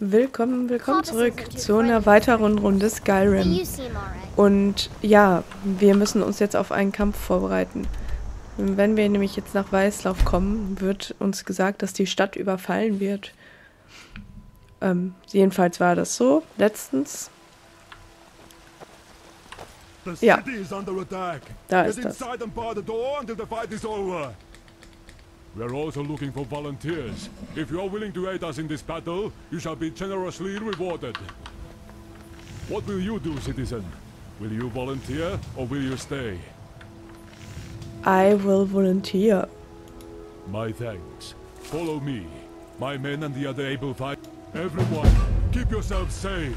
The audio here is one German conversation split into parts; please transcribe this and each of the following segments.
willkommen, willkommen zurück zu einer weiteren Runde Skyrim. Und ja, wir müssen uns jetzt auf einen Kampf vorbereiten. Wenn wir nämlich jetzt nach Weißlauf kommen, wird uns gesagt, dass die Stadt überfallen wird. Ähm, jedenfalls war das so, letztens. Ja, da ist das. We are also looking for volunteers. If you are willing to aid us in this battle, you shall be generously rewarded. What will you do, citizen? Will you volunteer or will you stay? I will volunteer. My thanks. Follow me. My men and the other able fight. Everyone, keep yourselves safe.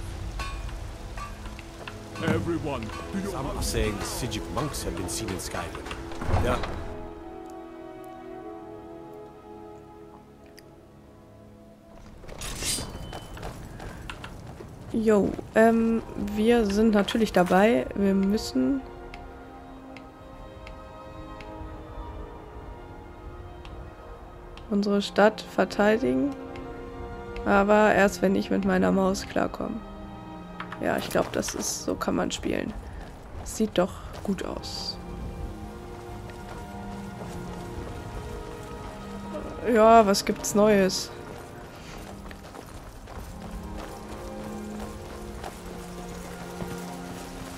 Everyone, do you... Some are saying the Sijic monks have been seen in Skyrim. Yeah, Jo, ähm, wir sind natürlich dabei. Wir müssen... unsere Stadt verteidigen. Aber erst wenn ich mit meiner Maus klarkomme. Ja, ich glaube, das ist... so kann man spielen. Sieht doch gut aus. Ja, was gibt's Neues?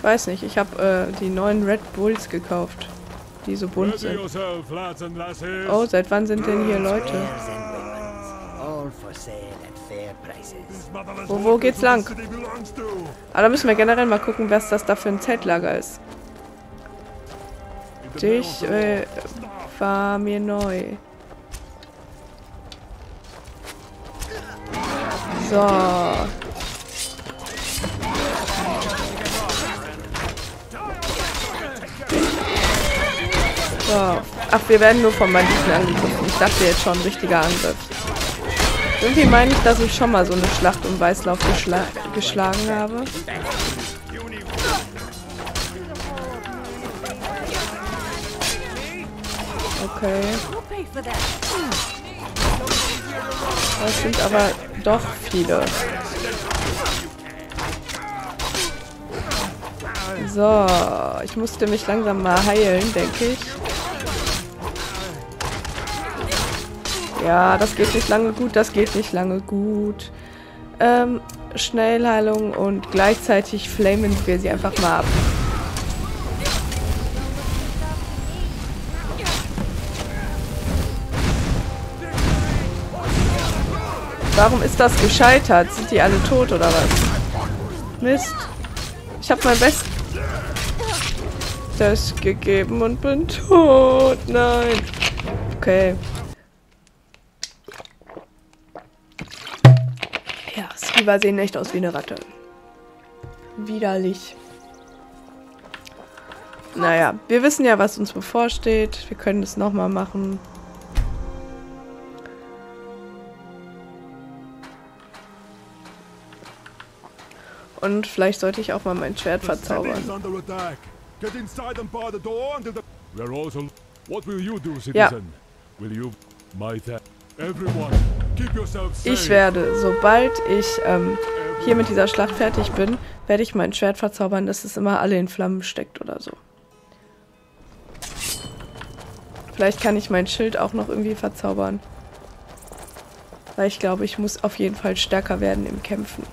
Weiß nicht, ich habe äh, die neuen Red Bulls gekauft, die so bunt sind. Oh, seit wann sind denn hier Leute? Wo, wo geht's lang? Aber da müssen wir generell mal gucken, was das da für ein Zeltlager ist. Dich äh, war mir neu. So. Ach, wir werden nur von Banditen angegriffen. Ich dachte jetzt schon, richtiger Angriff. Irgendwie meine ich, dass ich schon mal so eine Schlacht um Weißlauf geschla geschlagen habe. Okay. Das sind aber doch viele. So, ich musste mich langsam mal heilen, denke ich. Ja, das geht nicht lange gut, das geht nicht lange gut. Ähm, Schnellheilung und gleichzeitig flamen wir sie einfach mal ab. Warum ist das gescheitert? Sind die alle tot oder was? Mist. Ich habe mein Bestes gegeben und bin tot. Nein. Okay. Sliver sehen echt aus wie eine Ratte. Widerlich. Naja, wir wissen ja, was uns bevorsteht. Wir können es nochmal machen. Und vielleicht sollte ich auch mal mein Schwert verzaubern. Ja. Ich werde, sobald ich ähm, hier mit dieser Schlacht fertig bin, werde ich mein Schwert verzaubern, dass es immer alle in Flammen steckt oder so. Vielleicht kann ich mein Schild auch noch irgendwie verzaubern. Weil ich glaube, ich muss auf jeden Fall stärker werden im Kämpfen.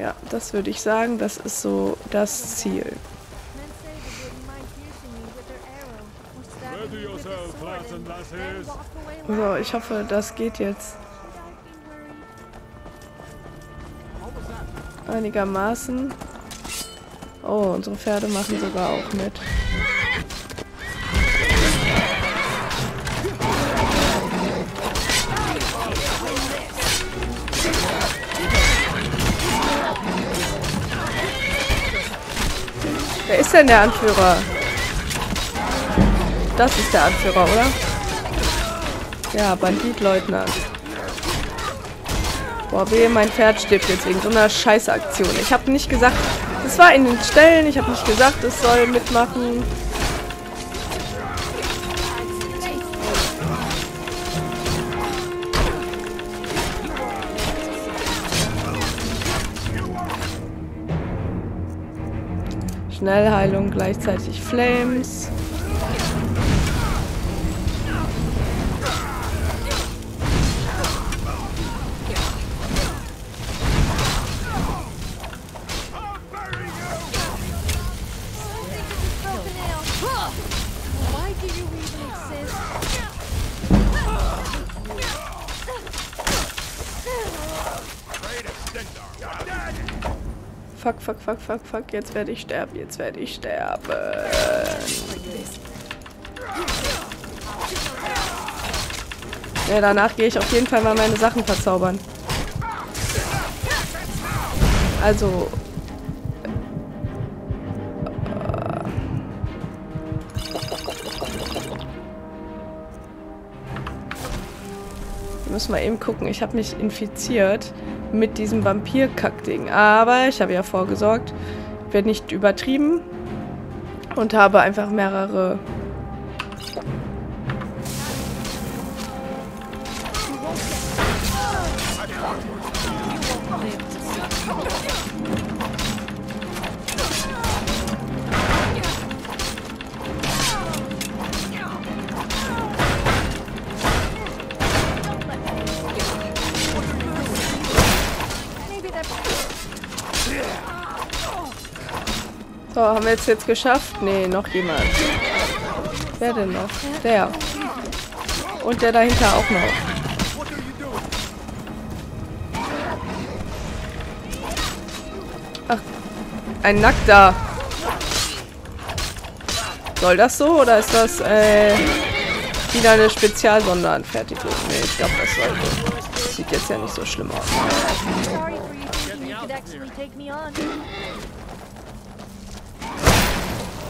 Ja, das würde ich sagen, das ist so das Ziel. So, ich hoffe, das geht jetzt. Einigermaßen. Oh, unsere Pferde machen sogar auch mit. Wer ist denn der Anführer? Das ist der Anführer, oder? Ja, Banditleutnant. Boah, weh, mein Pferd stirbt jetzt wegen so einer Scheißaktion. Ich habe nicht gesagt, das war in den Stellen, ich habe nicht gesagt, es soll mitmachen. Schnellheilung gleichzeitig Flames. Fuck, fuck, fuck. Jetzt werde ich sterben. Jetzt werde ich sterben. Ja, danach gehe ich auf jeden Fall mal meine Sachen verzaubern. Also... Wir müssen mal eben gucken. Ich habe mich infiziert mit diesem Vampir-Kack-Ding. Aber ich habe ja vorgesorgt, werde nicht übertrieben und habe einfach mehrere haben wir jetzt jetzt geschafft? Nee, noch jemand. Wer denn noch? Der. Und der dahinter auch noch. Ach, ein Nackter. Soll das so oder ist das äh, wieder eine Spezialsonderanfertigung? Nee, ich glaube, das sollte. Sieht jetzt ja nicht so schlimm aus.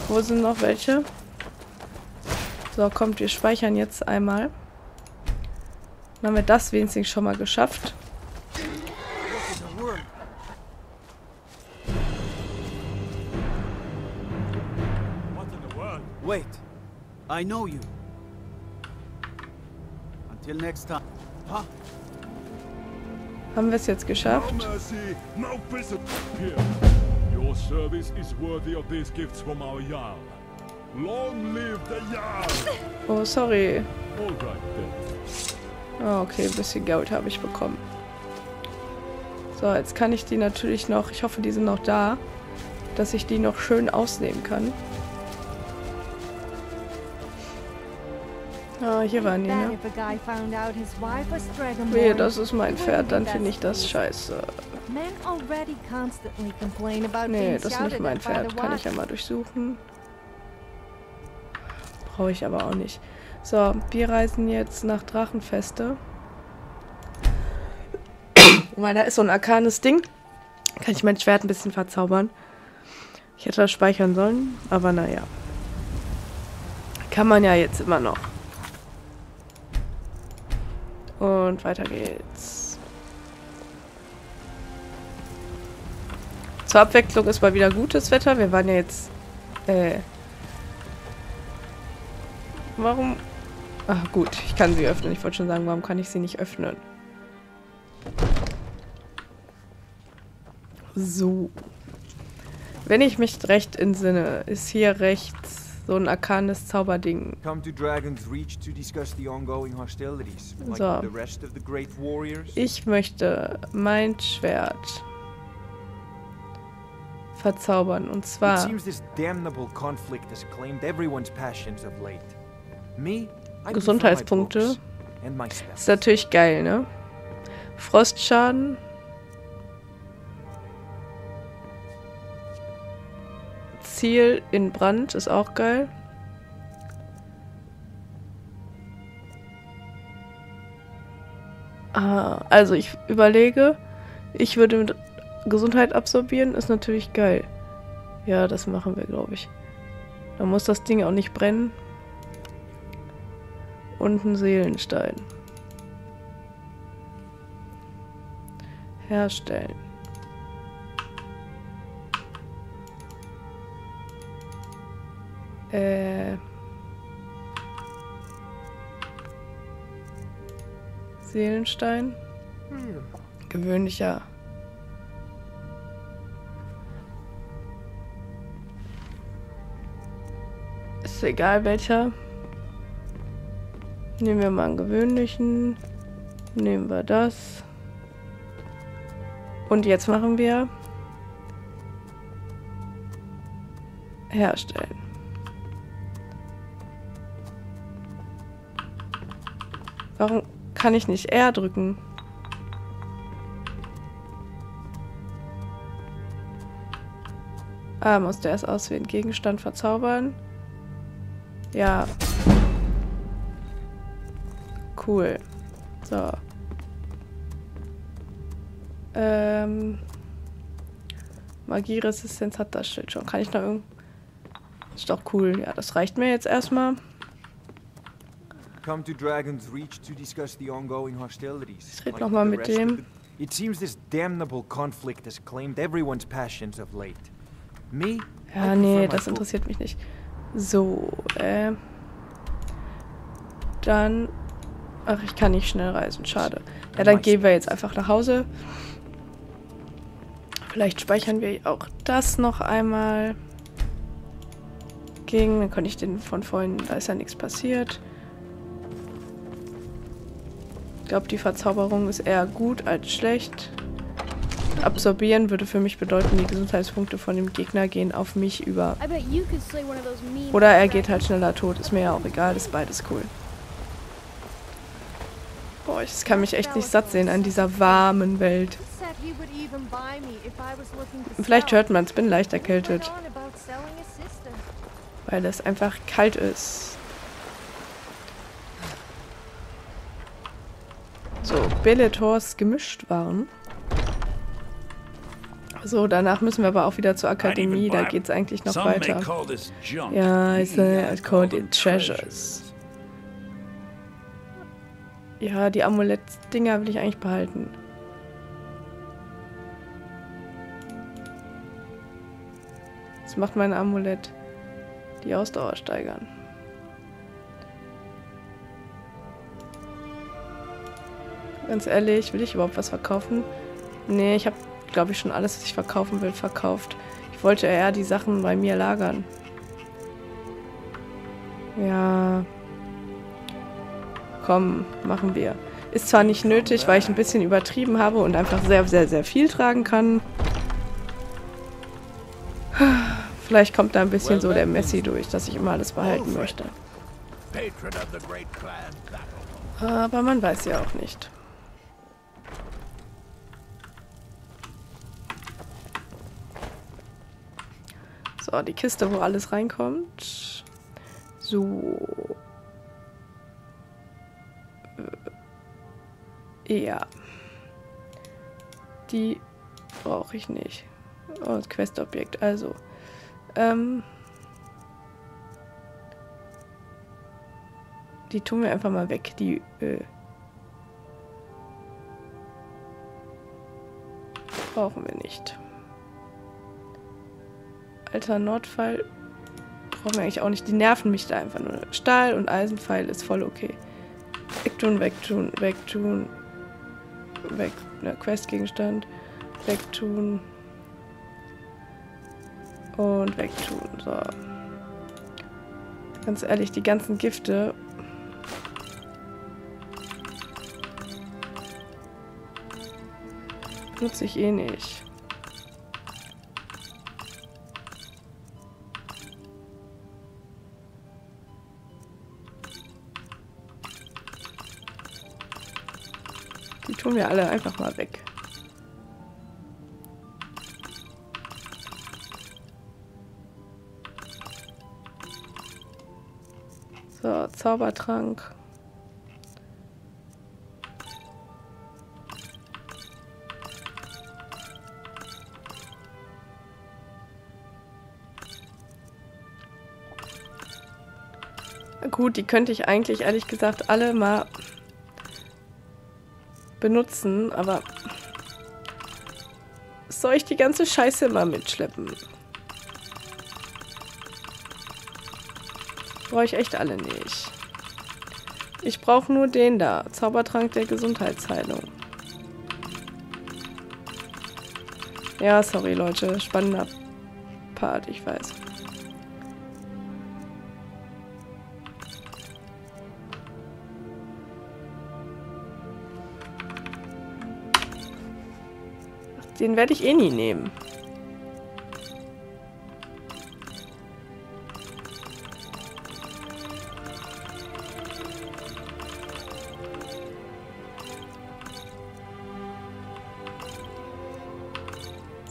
Wo sind noch welche? So, kommt, wir speichern jetzt einmal. Dann haben wir das wenigstens schon mal geschafft. Wait, I know you. Until next time. Huh? Haben wir es jetzt geschafft? No mercy, no your service is worthy of these gifts from our Jarl. Long live the Jarl! Oh, sorry. Ah, okay, ein bisschen Geld habe ich bekommen. So, jetzt kann ich die natürlich noch, ich hoffe, die sind noch da, dass ich die noch schön ausnehmen kann. Ah, hier waren die, ne? Wehe, das ist mein Pferd, dann finde ich das scheiße. Nee, das ist nicht mein Pferd. Kann ich ja mal durchsuchen. Brauche ich aber auch nicht. So, wir reisen jetzt nach Drachenfeste. Weil da ist so ein arkanes Ding. Kann ich mein Schwert ein bisschen verzaubern. Ich hätte das speichern sollen, aber naja. Kann man ja jetzt immer noch. Und weiter geht's. Zur Abwechslung ist mal wieder gutes Wetter. Wir waren ja jetzt... Äh... Warum... Ach gut, ich kann sie öffnen. Ich wollte schon sagen, warum kann ich sie nicht öffnen? So. Wenn ich mich recht entsinne, ist hier rechts so ein arkanes Zauberding. So. Ich möchte mein Schwert verzaubern. Und zwar... Gesundheitspunkte. Ist natürlich geil, ne? Frostschaden. Ziel in Brand ist auch geil. Ah, also ich überlege, ich würde mit Gesundheit absorbieren, ist natürlich geil. Ja, das machen wir, glaube ich. Da muss das Ding auch nicht brennen. Und ein Seelenstein. Herstellen. Äh. Seelenstein. Gewöhnlicher. Ist egal welcher. Nehmen wir mal einen gewöhnlichen. Nehmen wir das. Und jetzt machen wir herstellen. Kann ich nicht R drücken? Ah, musste erst auswählen. Gegenstand verzaubern. Ja. Cool. So. Ähm. Magieresistenz hat das Schild schon. Kann ich noch irgend... Ist doch cool. Ja, das reicht mir jetzt erstmal. Come to Dragon's Reach to discuss the ongoing hostilities. Ich red noch mal mit dem. It seems this damnable conflict has claimed everyone's passions of late. Me? Ja, nee, das interessiert mich nicht. So, äh. Dann. Ach, ich kann nicht schnell reisen. Schade. Ja, dann gehen wir jetzt einfach nach Hause. Vielleicht speichern wir auch das noch einmal. Gegen, dann konnte ich den von vorhin, da ist ja nichts passiert. Ich glaube, die Verzauberung ist eher gut als schlecht. Absorbieren würde für mich bedeuten, die Gesundheitspunkte von dem Gegner gehen auf mich über. Oder er geht halt schneller tot. Ist mir ja auch egal, ist beides cool. Boah, ich kann mich echt nicht satt sehen an dieser warmen Welt. Vielleicht hört man es, bin leicht erkältet. Weil es einfach kalt ist. So, Beletors gemischt waren. So, danach müssen wir aber auch wieder zur Akademie. Da geht es eigentlich noch weiter. Ja, I I call it treasures. Ja, die Amulett-Dinger will ich eigentlich behalten. Was macht mein Amulett? Die Ausdauer steigern. Ganz ehrlich, will ich überhaupt was verkaufen? Nee, ich habe, glaube ich, schon alles, was ich verkaufen will, verkauft. Ich wollte eher die Sachen bei mir lagern. Ja. Komm, machen wir. Ist zwar nicht nötig, weil ich ein bisschen übertrieben habe und einfach sehr, sehr, sehr viel tragen kann. Vielleicht kommt da ein bisschen so der Messi durch, dass ich immer alles behalten möchte. Aber man weiß ja auch nicht. So, die Kiste, wo alles reinkommt. So. Äh, ja. Die brauche ich nicht. Oh, Questobjekt, also. Ähm. Die tun wir einfach mal weg, die äh, brauchen wir nicht. Alter Nordpfeil brauchen wir eigentlich auch nicht. Die nerven mich da einfach nur. Stahl- und Eisenpfeil ist voll okay. Wegtun, wegtun, wegtun. Weg. Ne, Questgegenstand. Wegtun. Und wegtun. So. Ganz ehrlich, die ganzen Gifte. Nutze ich eh nicht. Alle einfach mal weg. So, Zaubertrank. Gut, die könnte ich eigentlich ehrlich gesagt alle mal benutzen, aber soll ich die ganze Scheiße mal mitschleppen? Brauche ich echt alle nicht. Ich brauche nur den da. Zaubertrank der Gesundheitsheilung. Ja, sorry Leute. Spannender Part, ich weiß. Den werde ich eh nie nehmen.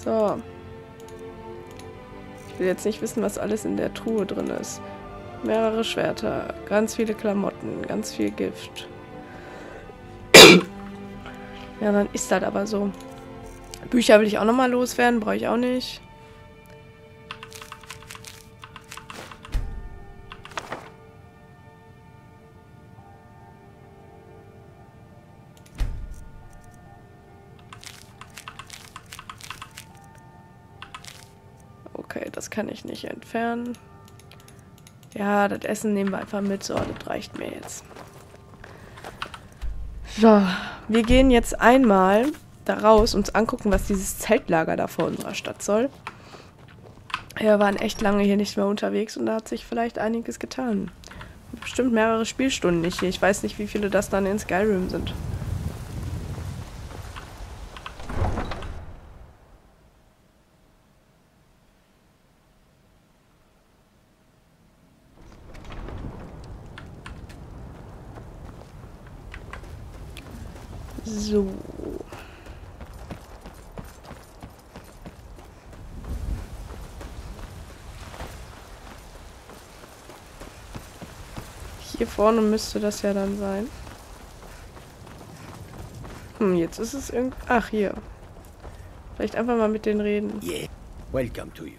So. Ich will jetzt nicht wissen, was alles in der Truhe drin ist. Mehrere Schwerter, ganz viele Klamotten, ganz viel Gift. ja, dann ist das aber so. Bücher will ich auch nochmal loswerden, brauche ich auch nicht. Okay, das kann ich nicht entfernen. Ja, das Essen nehmen wir einfach mit. So, das reicht mir jetzt. So, wir gehen jetzt einmal da raus, uns angucken, was dieses Zeltlager da vor unserer Stadt soll. Wir waren echt lange hier nicht mehr unterwegs und da hat sich vielleicht einiges getan. Bestimmt mehrere Spielstunden nicht hier. Ich weiß nicht, wie viele das dann in Skyrim sind. So. Hier vorne müsste das ja dann sein. Hm, jetzt ist es irgendwie... Ach, hier. Vielleicht einfach mal mit denen reden. Yeah, welcome to you.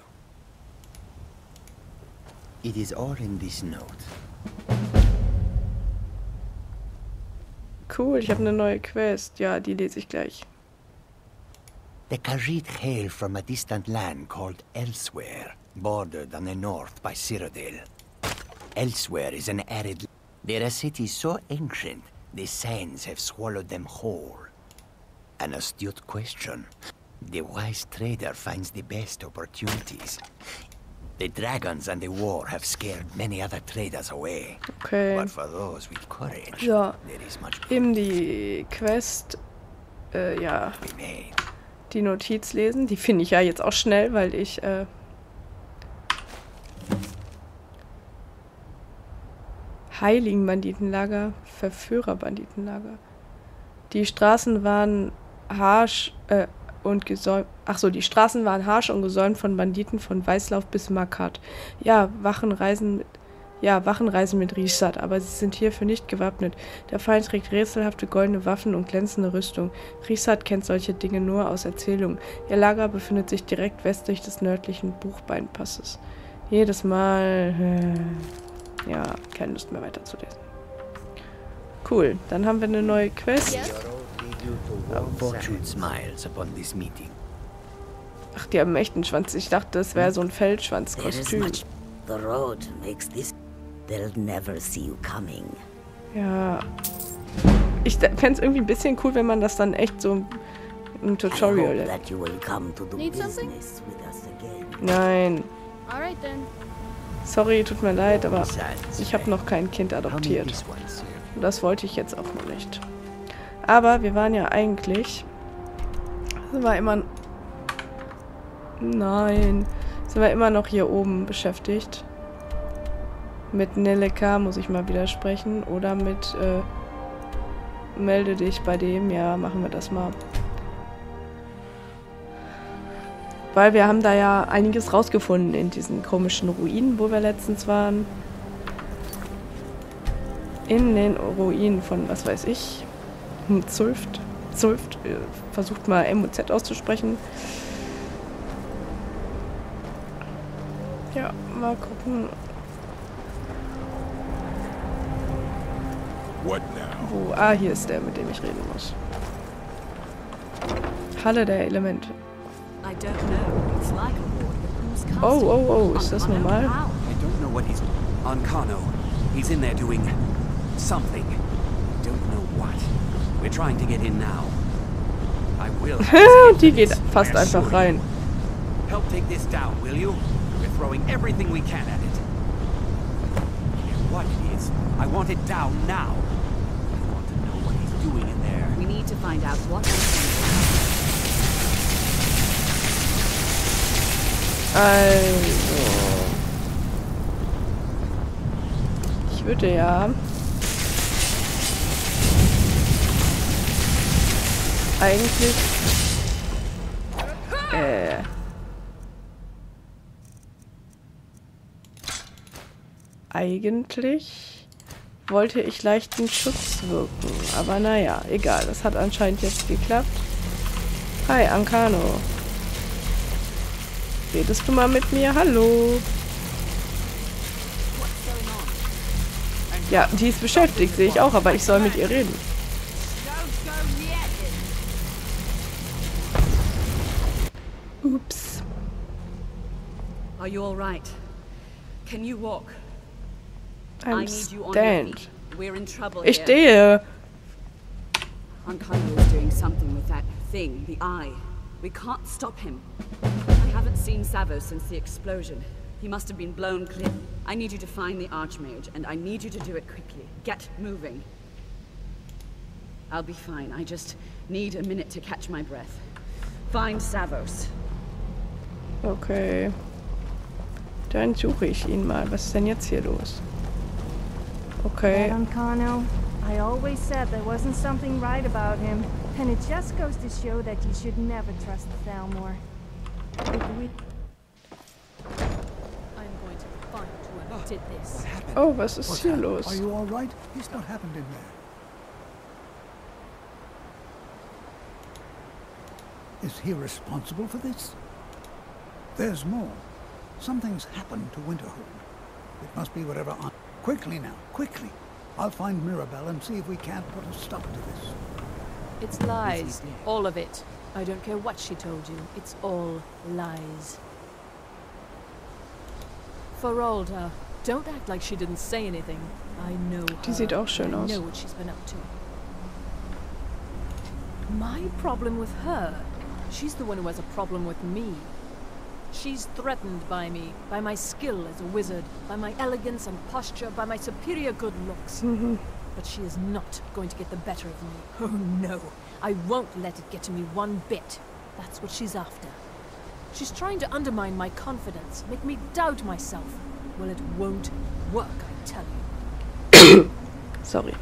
It is all in this note. Cool, ich habe eine neue Quest. Ja, die lese ich gleich. The Khajiit hail from a distant land called Elsewhere, bordered on the north by Cyrodiil. Elsewhere is an arid... They're a city so ancient, the sands have swallowed them whole. An astute question. The wise trader finds the best opportunities. The dragons and the war have scared many other traders away. Okay. But for those with courage, So, there is much eben die Quest, äh, ja, die Notiz lesen. Die finde ich ja jetzt auch schnell, weil ich, äh, Heiligen-Banditenlager, Verführer-Banditenlager. Die Straßen waren harsch äh, und gesäumt. Ach so, die Straßen waren harsch und gesäumt von Banditen von Weißlauf bis Makat. Ja, Wachen reisen mit. Ja, Wachen mit Riesat, aber sie sind hierfür nicht gewappnet. Der Feind trägt rätselhafte goldene Waffen und glänzende Rüstung. Riesat kennt solche Dinge nur aus Erzählungen. Ihr Lager befindet sich direkt westlich des nördlichen Buchbeinpasses. Jedes Mal. Äh, ja, keine Lust mehr weiterzulesen. Cool, dann haben wir eine neue Quest. Ach, die haben echt einen Schwanz. Ich dachte, das wäre so ein Feldschwanzkostüm. much. The road makes this. They'll never see you coming. Ja. Ich fände es irgendwie ein bisschen cool, wenn man das dann echt so im I Tutorial again. Nein. Alright then. Sorry, tut mir leid, aber ich habe noch kein Kind adoptiert. Und das wollte ich jetzt auch noch nicht. Aber wir waren ja eigentlich. Sind wir immer. Nein. Sind wir immer noch hier oben beschäftigt. Mit Neleka muss ich mal widersprechen. Oder mit. Äh, melde dich bei dem. Ja, machen wir das mal. Weil wir haben da ja einiges rausgefunden in diesen komischen Ruinen, wo wir letztens waren in den Ruinen von, was weiß ich, hm, Zulft. Zulft, äh, versucht mal M und Z auszusprechen. Ja, mal gucken, What now? wo. Ah, hier ist der, mit dem ich reden muss. Halle der Elemente. I don't know. It's like a ward that proves Oh, oh, oh, ist das I don't normal? I don't know what he's... On Kano. He's in there doing... something. Don't know what. We're trying to get in now. I will... Die geht fast einfach rein. Help take this down, will you? We're throwing everything we can at it. Care What it is, I want it down now. I want to know what he's doing in there. We need to find out what. Also. Ich würde ja. Eigentlich. Äh. Eigentlich wollte ich leichten Schutz wirken. Aber naja, egal. Das hat anscheinend jetzt geklappt. Hi, Ankano. Redest du mal mit mir? Hallo. Ja, die ist beschäftigt, sehe ich auch, aber ich soll mit ihr reden. Ups. Are you all right? Can you walk? I'm stand. We're in trouble Ich stehe. Ankano is doing something with that thing, the eye. We can't stop him. I haven't seen Savo since the explosion. He must have been blown clear. I need you to find the Archmage, and I need you to do it quickly. Get moving. I'll be fine. I just need a minute to catch my breath. Find Savos. Okay. Dann suche ich ihn mal. Was ist denn jetzt hier los? Okay. That Ancano, I always said there wasn't something right about him. And it just goes to show that you should never trust Thalmor. Ah, oh, was ist What's hier happened? los? Are you all right? He's not happened in there. Is he responsible for this? There's more. Something's happened to Winterhold. It must be whatever I... Quickly now, quickly. I'll find Mirabelle and see if we can't put a stop to this. It's lies. All of it. I don't care what she told you. It's all lies. Ferolda, don't act like she didn't say anything. I know Die her. sieht auch schön I know what she's been up to. My problem with her? She's the one who has a problem with me. She's threatened by me, by my skill as a wizard, by my elegance and posture, by my superior good looks. But she is not going to get the better of me. Oh no, I won't let it get to me one bit. That's what she's after. She's trying to undermine my confidence, make me doubt myself. Well, it won't work, I tell you. Sorry.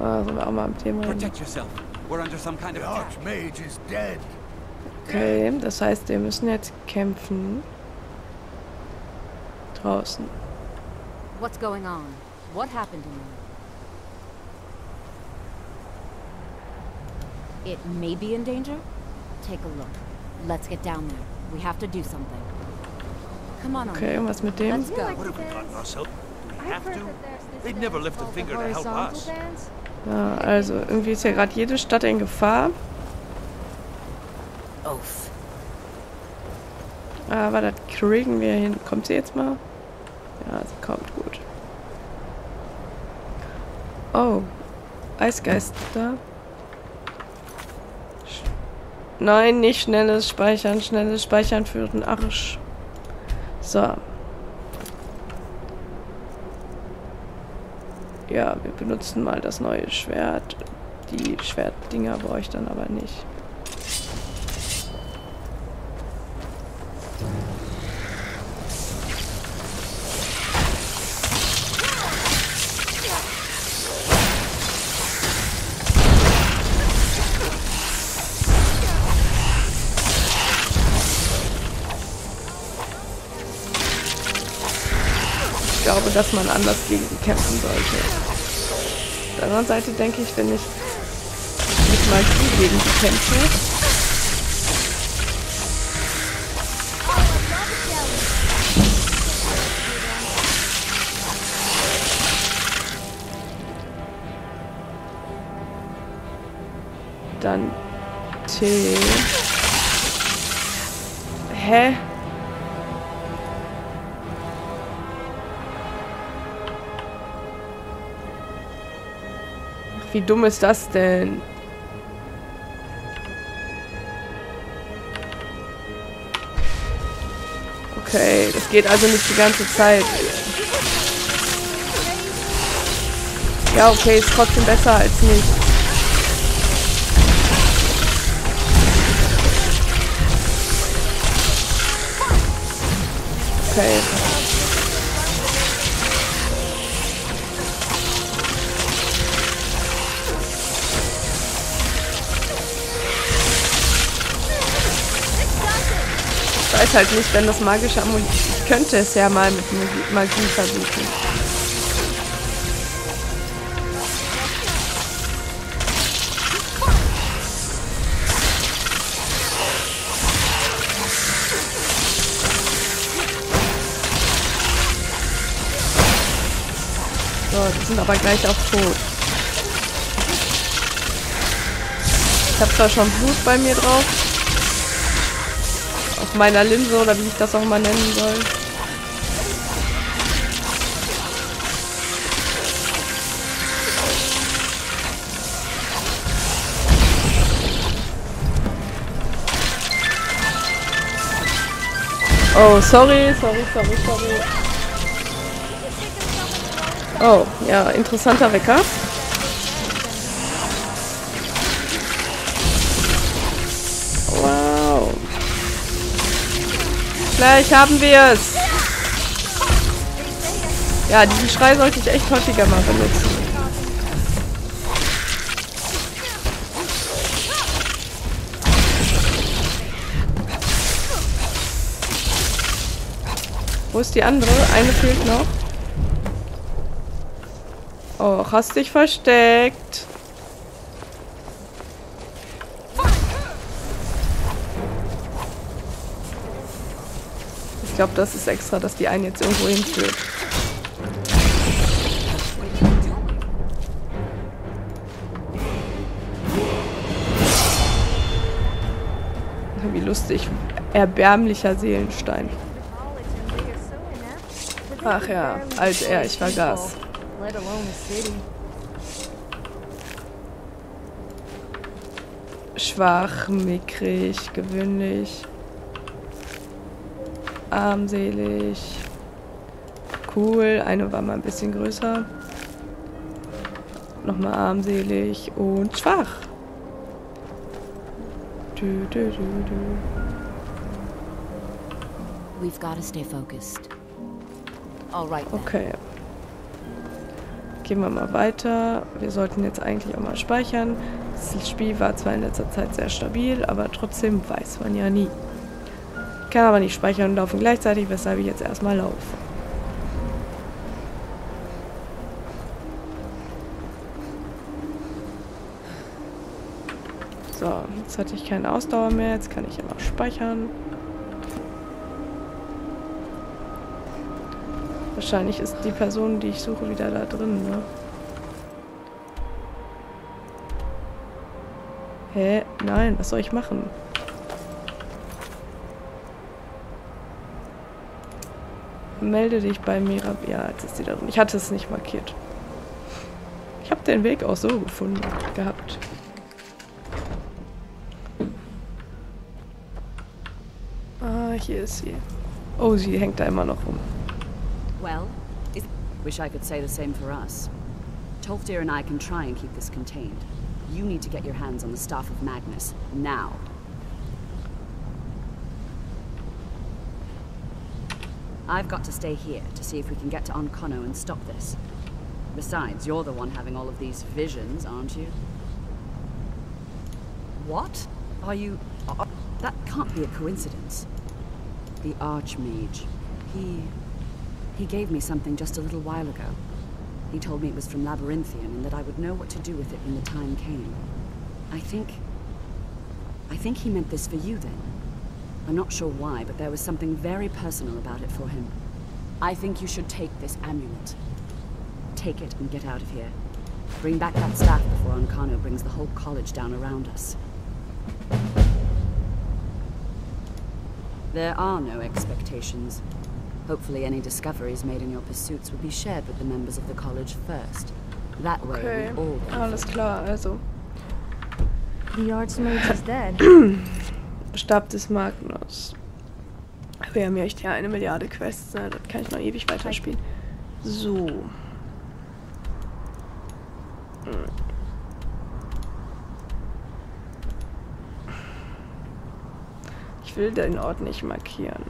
Ah, sind wir auch mal am Thema. Protect yourself. We're under some kind of attack. Archmage is dead. Okay, das heißt, wir müssen jetzt kämpfen. Draußen. What's going on? What happened to you? It may be in danger? Take a look. Let's get down there. We have to do something. Come on, Okay, und was mit dem? Let's go. What have we gotten ourselves? We have to? They'd never lift a finger to help us. Ja, also, irgendwie ist ja gerade jede Stadt in Gefahr. Oath. Aber das kriegen wir hin. Kommt sie jetzt mal? Ja, sie kommt gut. Oh. Eisgeist da. Sch Nein, nicht schnelles Speichern. Schnelles Speichern für den Arsch. So. Ja, wir benutzen mal das neue Schwert. Die Schwertdinger brauche ich dann aber nicht. Ich glaube, dass man anders gegen die kämpfen sollte. Auf der anderen Seite denke ich, wenn ich mit Magie gegen die kämpfe, dann T. Hä? Wie dumm ist das denn? Okay, das geht also nicht die ganze Zeit. Ja, okay, ist trotzdem besser als nicht. Okay. Weiß halt nicht, wenn das magische Amulet... Ich könnte es ja mal mit Magie, versuchen. So, die sind aber gleich auch tot. Ich habe zwar schon Blut bei mir drauf. Meiner Linse oder wie ich das auch mal nennen soll. Oh, sorry, sorry, sorry, sorry. Oh, ja, interessanter Wecker. Gleich haben wir es. Ja, diesen Schrei sollte ich echt häufiger mal benutzen. Wo ist die andere? Eine fehlt noch. Oh, hast dich versteckt. Glaube, das ist extra, dass die einen jetzt irgendwo hinführt. Wie lustig. Erbärmlicher Seelenstein. Ach ja, als er, ich vergaß. Schwach, mickrig, gewöhnlich. Armselig. Cool, eine war mal ein bisschen größer. Nochmal armselig und schwach. Du, du, du, du. We've got to stay focused. All right. Okay. Gehen wir mal weiter. Wir sollten jetzt eigentlich auch mal speichern. Das Spiel war zwar in letzter Zeit sehr stabil, aber trotzdem weiß man ja nie. Kann aber nicht speichern und laufen gleichzeitig, weshalb ich jetzt erstmal laufe. So, jetzt hatte ich keine Ausdauer mehr. Jetzt kann ich immer speichern. Wahrscheinlich ist die Person, die ich suche, wieder da drin, ne? Hä? Nein, was soll ich machen? Melde dich bei Mira. Ja, jetzt ist sie da drin. Ich hatte es nicht markiert. Ich habe den Weg auch so gefunden gehabt. Ah, hier ist sie. Oh, sie hängt da immer noch rum. Well, is wish I could say the same for us. Tolfdir and I can try and keep this contained. You need to get your hands on the Staff of Magnus, now. I've got to stay here to see if we can get to Onkono and stop this. Besides, you're the one having all of these visions, aren't you? What? Are you... Are, that can't be a coincidence. The Archmage. He... He gave me something just a little while ago. He told me it was from Labyrinthian and that I would know what to do with it when the time came. I think... I think he meant this for you then. I'm not sure why, but there was something very personal about it for him. I think you should take this amulet. Take it and get out of here. Bring back that staff before Ancano brings the whole college down around us. There are no expectations. Hopefully any discoveries made in your pursuits will be shared with the members of the college first. That way Okay, we all alles klar, also. The Archmage is dead. Stab des Magnus. Wir haben ja echt ja eine Milliarde Quests, ne? Das kann ich noch ewig weiterspielen. So. Ich will den Ort nicht markieren.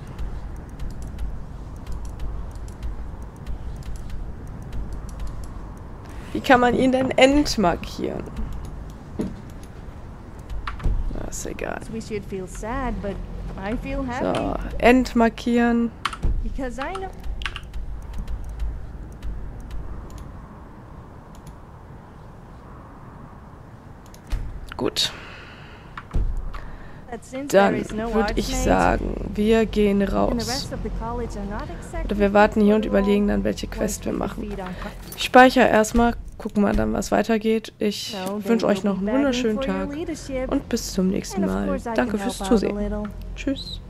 Wie kann man ihn denn entmarkieren? Feel happy. So, entmarkieren. Gut. Dann würde ich sagen, wir gehen raus. Oder wir warten hier und überlegen dann, welche Quest wir machen. Ich speichere erstmal, gucken wir dann, was weitergeht. Ich wünsche euch noch einen wunderschönen Tag und bis zum nächsten Mal. Danke fürs Zusehen. Tschüss.